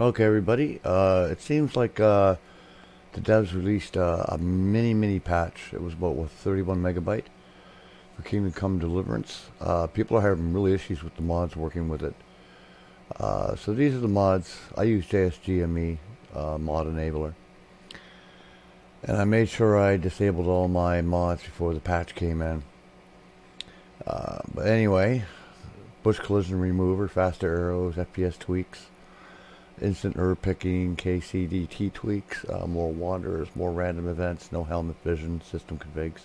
Okay, everybody. Uh, it seems like uh, the devs released uh, a mini, mini patch. It was about what 31 megabyte for Kingdom Come Deliverance. Uh, people are having really issues with the mods working with it. Uh, so these are the mods. I use JSGME uh, mod enabler, and I made sure I disabled all my mods before the patch came in. But anyway, bush collision remover, faster arrows, FPS tweaks instant herb picking, KCDT tweaks, uh, more wanderers, more random events, no helmet vision, system configs,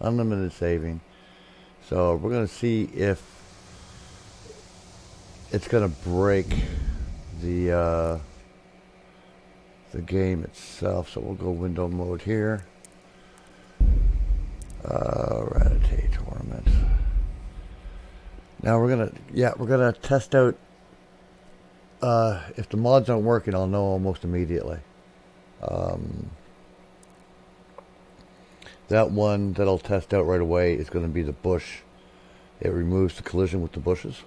unlimited saving. So we're going to see if it's going to break the uh, the game itself. So we'll go window mode here. Uh, tournament. Now we're gonna yeah we're gonna test out uh, if the mods aren't working, I'll know almost immediately. Um, that one that I'll test out right away is going to be the bush. It removes the collision with the bushes.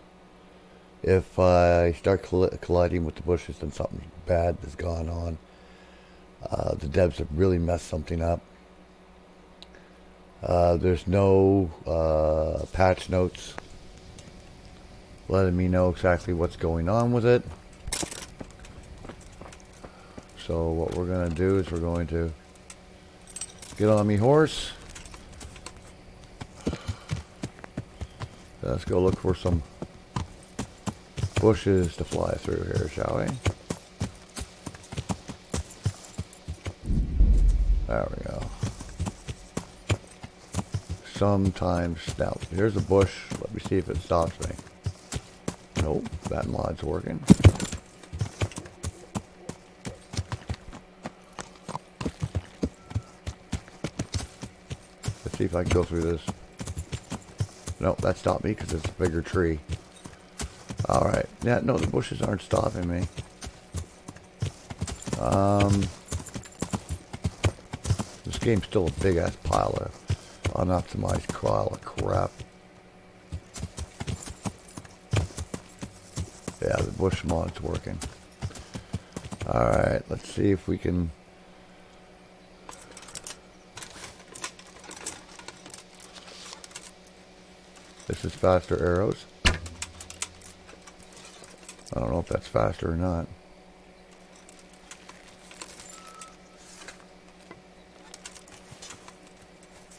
If I start colliding with the bushes, then something bad has gone on. Uh, the devs have really messed something up. Uh, there's no uh, patch notes letting me know exactly what's going on with it. So what we're going to do is we're going to get on me horse. Let's go look for some bushes to fly through here, shall we? There we go. Sometimes, now, here's a bush. Let me see if it stops me. Nope, that mod's working. See if I can go through this. Nope, that stopped me because it's a bigger tree. Alright. Yeah, no, the bushes aren't stopping me. Um, this game's still a big-ass pile of unoptimized pile of crap. Yeah, the bush mod's working. Alright, let's see if we can... This is faster arrows. I don't know if that's faster or not.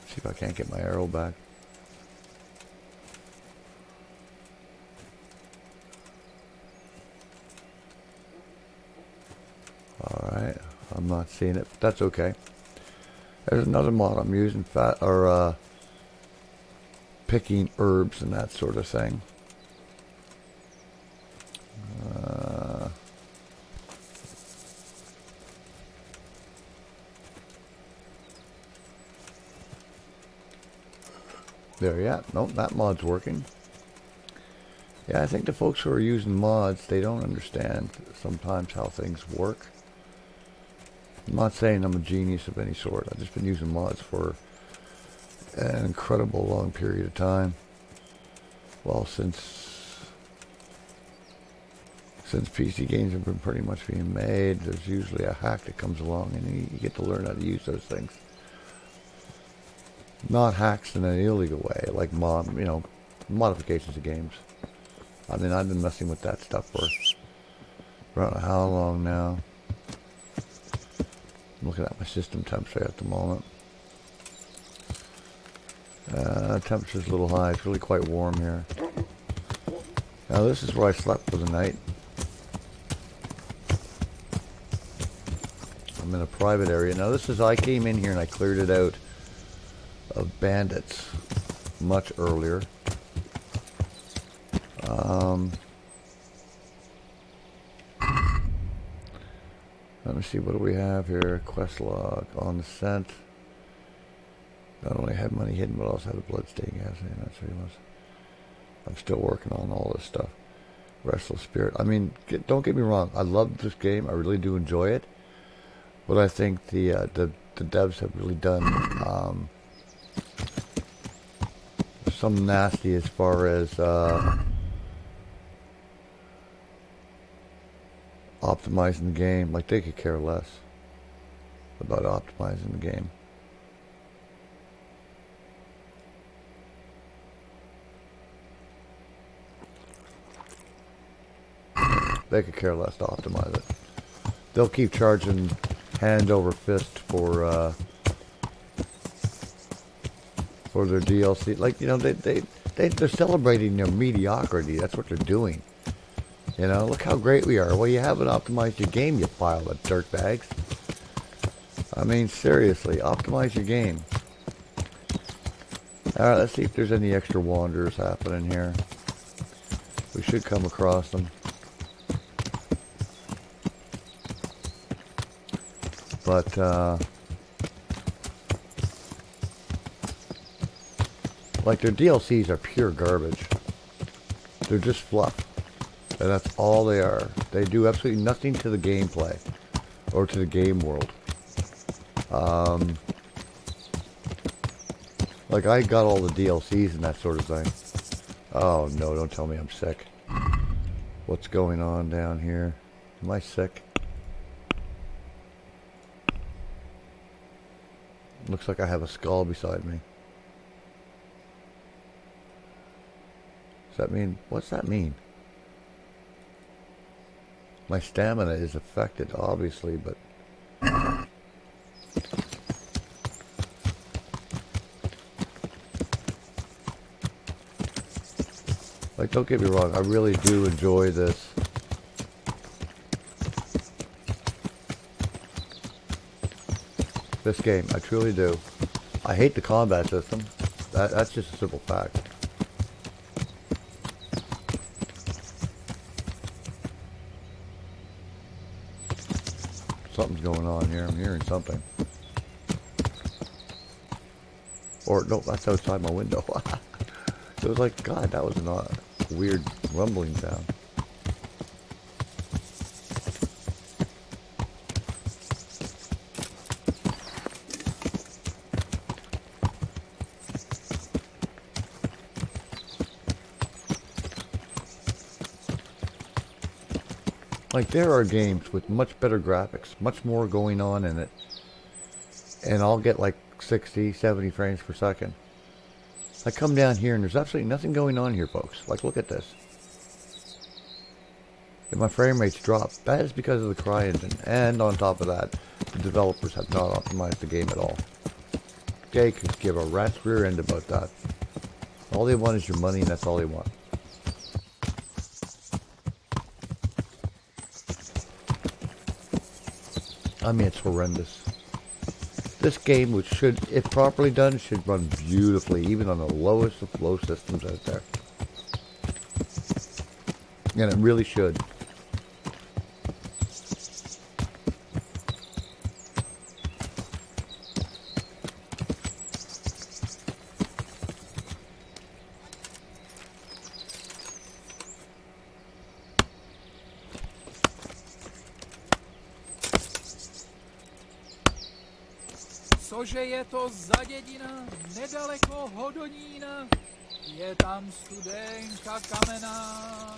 See if I can't get my arrow back. Alright, I'm not seeing it, but that's okay. There's another mod I'm using, fat or uh, picking herbs and that sort of thing. Uh, there, yeah. Nope, that mod's working. Yeah, I think the folks who are using mods, they don't understand sometimes how things work. I'm not saying I'm a genius of any sort. I've just been using mods for an incredible long period of time. Well, since since PC games have been pretty much being made, there's usually a hack that comes along and you, you get to learn how to use those things. Not hacks in an illegal way, like mod, you know, modifications of games. I mean, I've been messing with that stuff for I don't know how long now. I'm looking at my system temperature at the moment. Uh, temperature's a little high. It's really quite warm here. Now this is where I slept for the night. I'm in a private area. Now this is, I came in here and I cleared it out of bandits much earlier. Um, let me see, what do we have here? Quest log on the scent. Not only had money hidden, but also had a bloodstained gas. That's what he was. I'm still working on all this stuff. Restless Spirit. I mean, get, don't get me wrong. I love this game. I really do enjoy it. But I think the uh, the, the devs have really done um, some nasty as far as uh, optimizing the game. Like they could care less about optimizing the game. They could care less to optimize it. They'll keep charging hand over fist for uh, for their DLC. Like you know, they they they they're celebrating their mediocrity. That's what they're doing. You know, look how great we are. Well, you haven't optimized your game, you pile of dirtbags. I mean, seriously, optimize your game. Alright, let's see if there's any extra wanderers happening here. We should come across them. But, uh... Like, their DLCs are pure garbage. They're just fluff. And that's all they are. They do absolutely nothing to the gameplay. Or to the game world. Um... Like, I got all the DLCs and that sort of thing. Oh, no, don't tell me I'm sick. What's going on down here? Am I sick? Looks like I have a skull beside me. Does that mean... What's that mean? My stamina is affected, obviously, but... Like, don't get me wrong, I really do enjoy this. This game, I truly do. I hate the combat system. That, that's just a simple fact. Something's going on here. I'm hearing something. Or, no, that's outside my window. it was like, God, that was odd, weird rumbling sound. Like there are games with much better graphics, much more going on in it. And I'll get like 60, 70 frames per second. I come down here and there's absolutely nothing going on here, folks. Like look at this. If my frame rates drop, that is because of the CryEngine. And on top of that, the developers have not optimized the game at all. They could give a rat's rear end about that. All they want is your money and that's all they want. I mean, it's horrendous. This game, which should, if properly done, should run beautifully, even on the lowest of low systems out there. And it really should. Cože je to za dědina, nedaleko Hodonína, je tam studenka kamená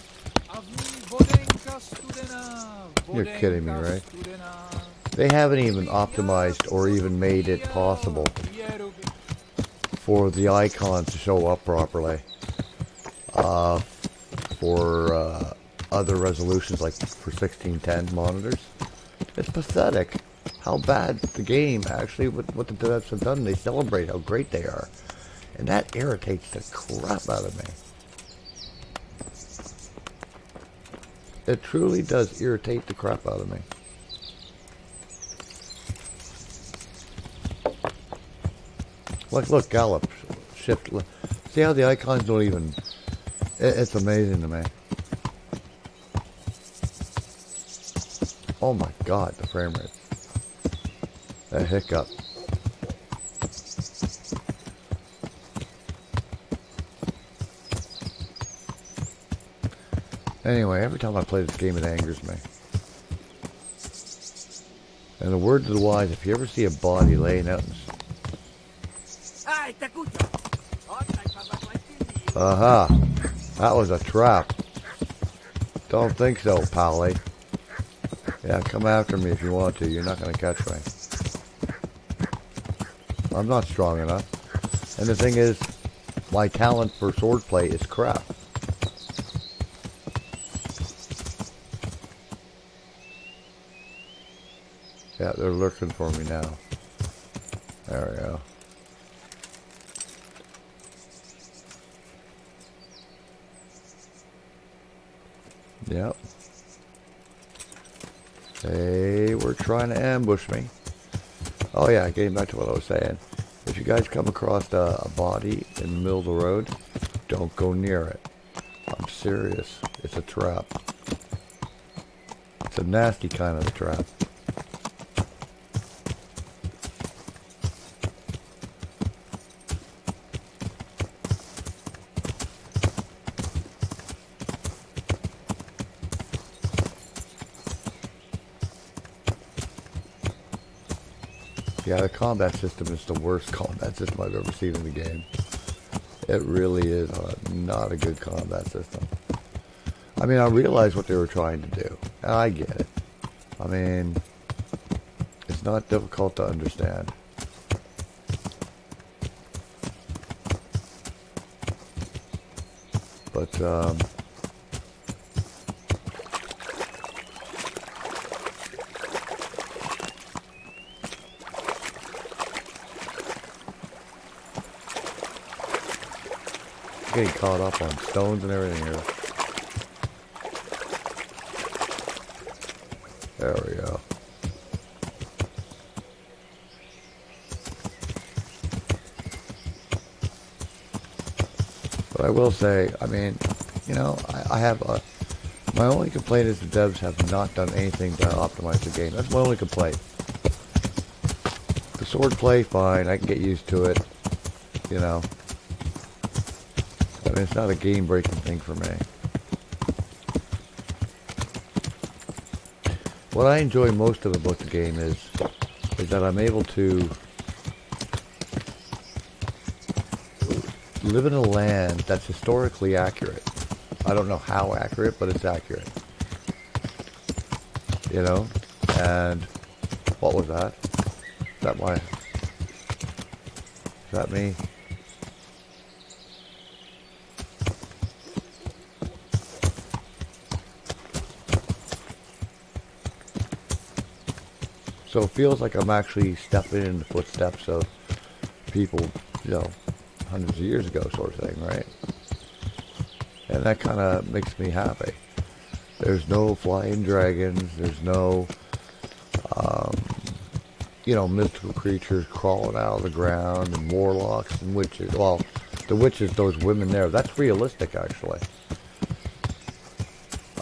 a v ní vodenka studená, You're kidding me, right? studená. They haven't even optimized or even made it possible for the icon to show up properly. Uh, for uh, other resolutions, like for 1610 monitors. It's pathetic how bad the game actually, what, what the devs have done. They celebrate how great they are. And that irritates the crap out of me. It truly does irritate the crap out of me. Like, look, gallop, shift. See how the icons don't even. It, it's amazing to me. Oh my god, the frame rate. That hiccup. Anyway, every time I play this game, it angers me. And the word to the wise, if you ever see a body laying out in Ai, te escucho. Otra, y papá, ¿cuál es tu Aha! That was a trap. Don't think so, Polly. Yeah, come after me if you want to. You're not going to catch me. I'm not strong enough. And the thing is, my talent for swordplay is crap. Yeah, they're looking for me now. There we go. Yep. They were trying to ambush me. Oh yeah, getting back to what I was saying. If you guys come across a, a body in the middle of the road, don't go near it. I'm serious. It's a trap. It's a nasty kind of trap. Yeah, the combat system is the worst combat system I've ever seen in the game. It really is a, not a good combat system. I mean, I realize what they were trying to do. I get it. I mean, it's not difficult to understand. But, um, getting caught up on stones and everything here. There we go. But I will say, I mean, you know, I, I have a, my only complaint is the devs have not done anything to optimize the game. That's my only complaint. The sword play, fine, I can get used to it, you know. It's not a game-breaking thing for me. What I enjoy most of about the game is, is that I'm able to live in a land that's historically accurate. I don't know how accurate, but it's accurate. You know? And what was that? Is that my... Is that me? So it feels like I'm actually stepping in the footsteps of people, you know, hundreds of years ago sort of thing, right? And that kind of makes me happy. There's no flying dragons. There's no, um, you know, mystical creatures crawling out of the ground and warlocks and witches. Well, the witches, those women there, that's realistic, actually.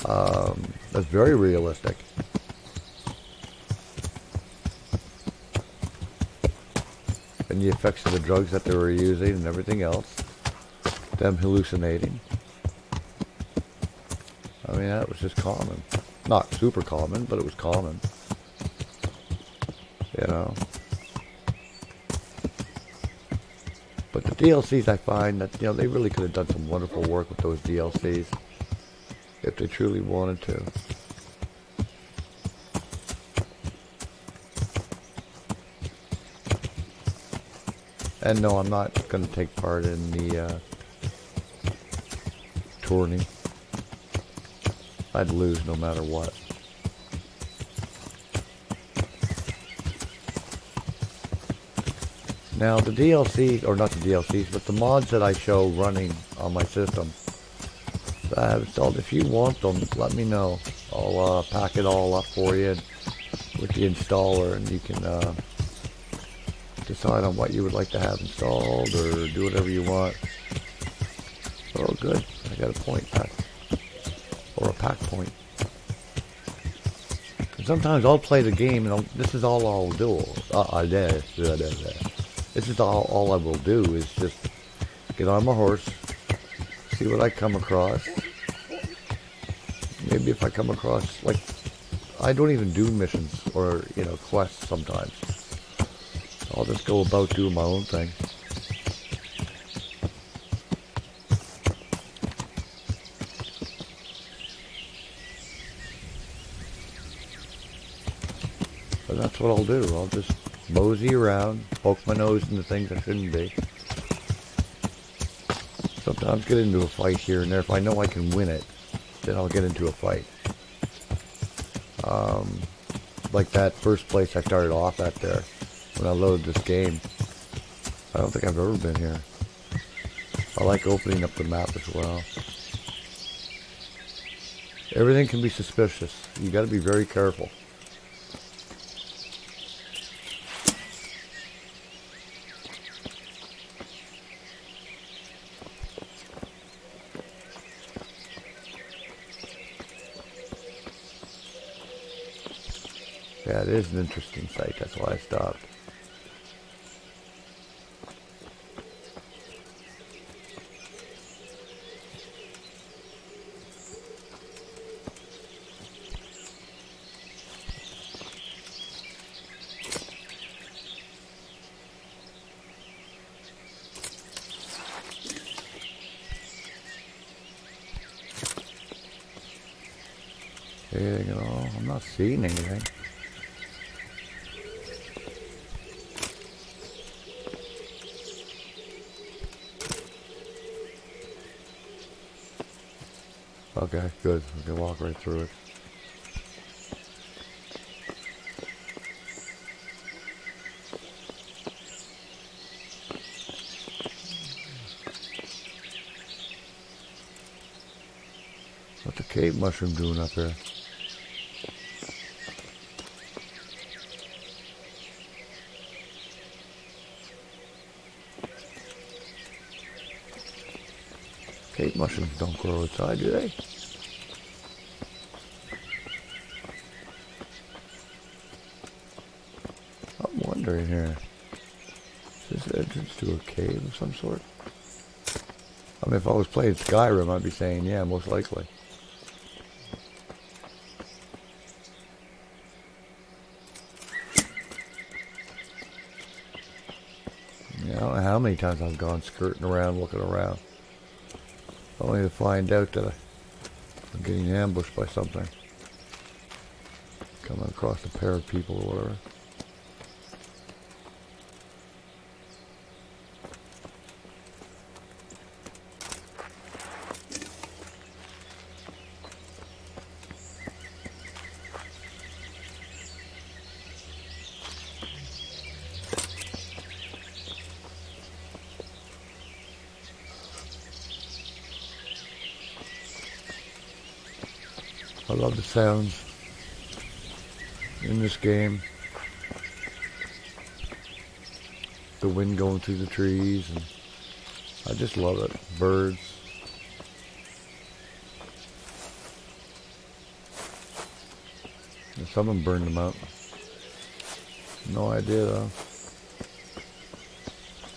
Um, that's very realistic. And the effects of the drugs that they were using and everything else. Them hallucinating. I mean, that was just common. Not super common, but it was common. You know. But the DLCs, I find that, you know, they really could have done some wonderful work with those DLCs. If they truly wanted to. And no, I'm not going to take part in the uh, tourney. I'd lose no matter what. Now the DLC, or not the DLCs, but the mods that I show running on my system I have installed, if you want them, let me know. I'll uh, pack it all up for you with the installer and you can uh, decide on what you would like to have installed or do whatever you want. Oh, good. I got a point pack. Or a pack point. And sometimes I'll play the game and I'll, this is all I'll do. Uh, this, this is all, all I will do is just get on my horse, see what I come across. Maybe if I come across, like, I don't even do missions or, you know, quests sometimes. I'll just go about doing my own thing. But that's what I'll do. I'll just mosey around, poke my nose into things I shouldn't be. Sometimes get into a fight here and there. If I know I can win it, then I'll get into a fight. Um, like that first place I started off at there when I loaded this game. I don't think I've ever been here. I like opening up the map as well. Everything can be suspicious. You got to be very careful. Yeah, it is an interesting site. That's why I stopped. Anything at all? I'm not seeing anything. Okay, good. We can walk right through it. What's the cave mushroom doing up there? Mushrooms don't grow outside, do they? I'm wondering here. Is this entrance to a cave of some sort? I mean, if I was playing Skyrim, I'd be saying, yeah, most likely. Yeah, I don't know how many times I've gone skirting around, looking around. Only to find out that I'm getting ambushed by something. Coming across a pair of people or whatever. I love the sounds in this game. The wind going through the trees and I just love it. Birds. And someone burned them out. No idea though.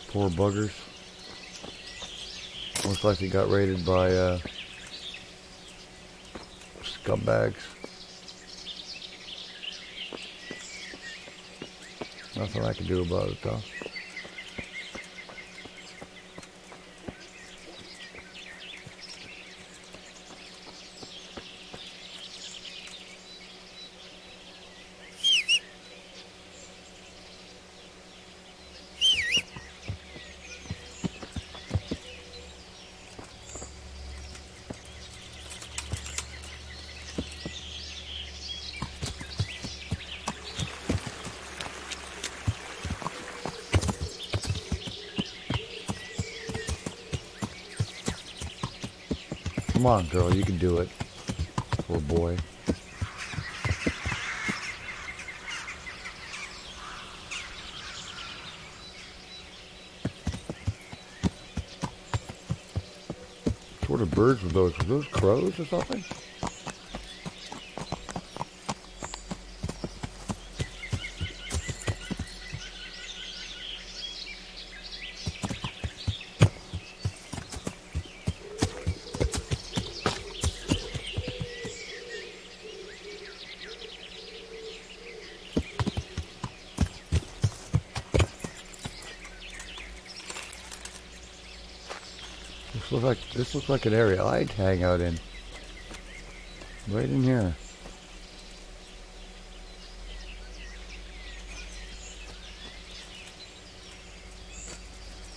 Poor buggers. Looks like likely got raided by uh, scumbags. Nothing I can do about it though. Come on, girl, you can do it. Poor boy. What sort of birds were those? Were those crows or something? looks like this looks like an area I'd hang out in. Right in here.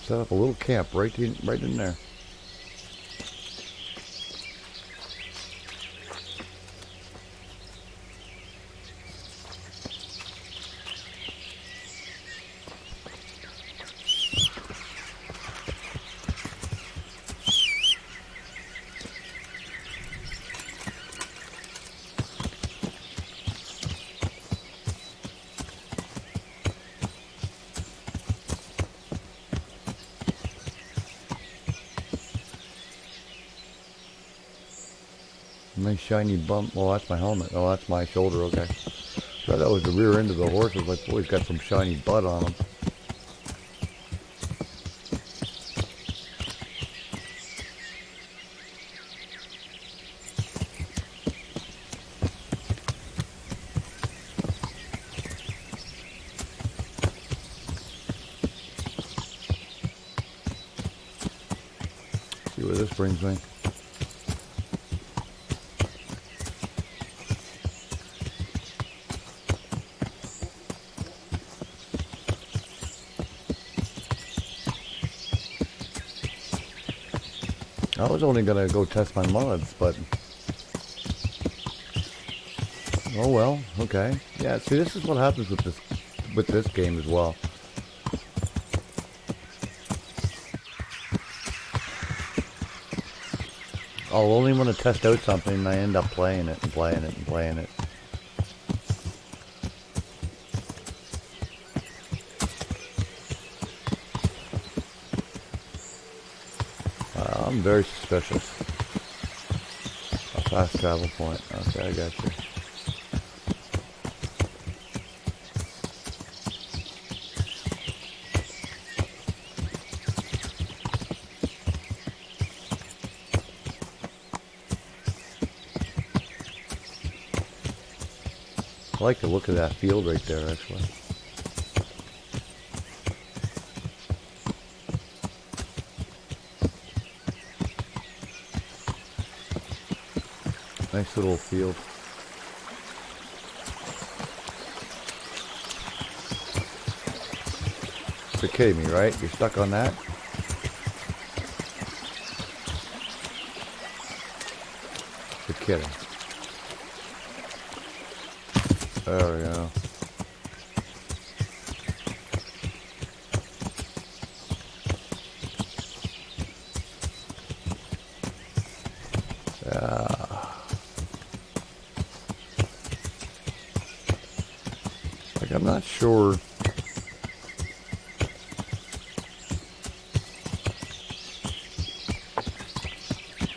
Set up a little camp right in right in there. Shiny bump. Well, that's my helmet. Oh, that's my shoulder. Okay. Thought that was the rear end of the horse. I was like, boy, he's got some shiny butt on him. See where this brings me. I was only gonna go test my mods, but oh well. Okay, yeah. See, this is what happens with this with this game as well. I'll only want to test out something, and I end up playing it and playing it and playing it. Uh, I'm very suspicious. A fast travel point. Okay, I got you. I like the look of that field right there, actually. Nice little field. You're kidding me, right? You're stuck on that? You're kidding. There we go. I'm not sure.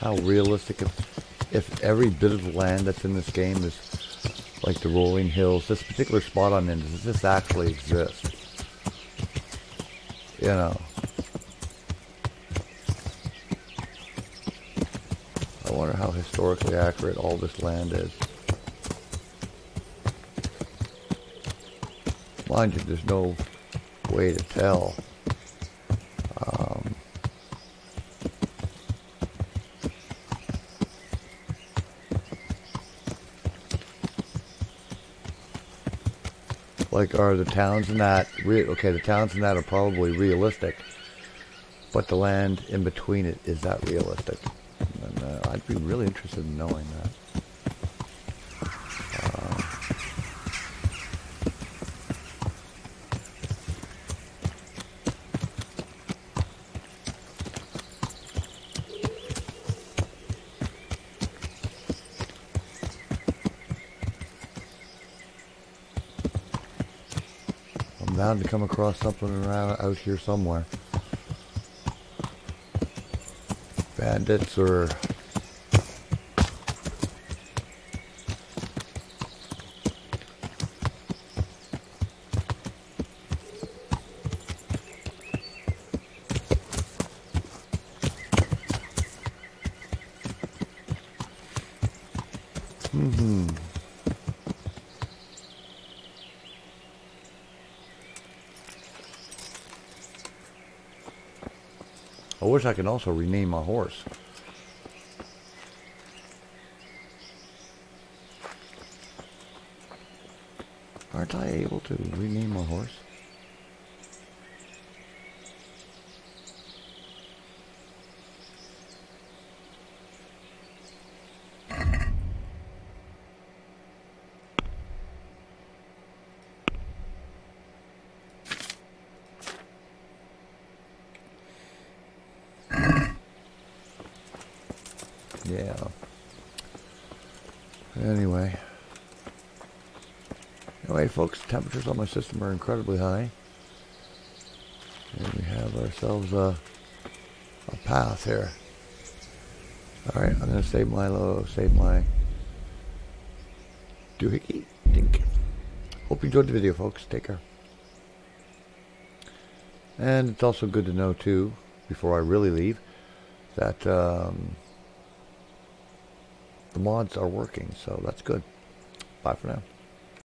How realistic if, if every bit of land that's in this game is like the rolling hills, this particular spot I'm in, does this actually exist? You know. I wonder how historically accurate all this land is. Mind you, there's no way to tell. Um, like, are the towns in that, okay, the towns in that are probably realistic, but the land in between it, is that realistic? And, uh, I'd be really interested in knowing that. Bound to come across something around out here somewhere. Bandits or I wish I could also rename my horse. Aren't I able to rename my horse? Yeah. Anyway. Anyway, folks, temperatures on my system are incredibly high. And we have ourselves a, a path here. Alright, I'm going to save my low, save my doohickey. Dink. Hope you enjoyed the video, folks. Take care. And it's also good to know, too, before I really leave, that um, the mods are working, so that's good. Bye for now.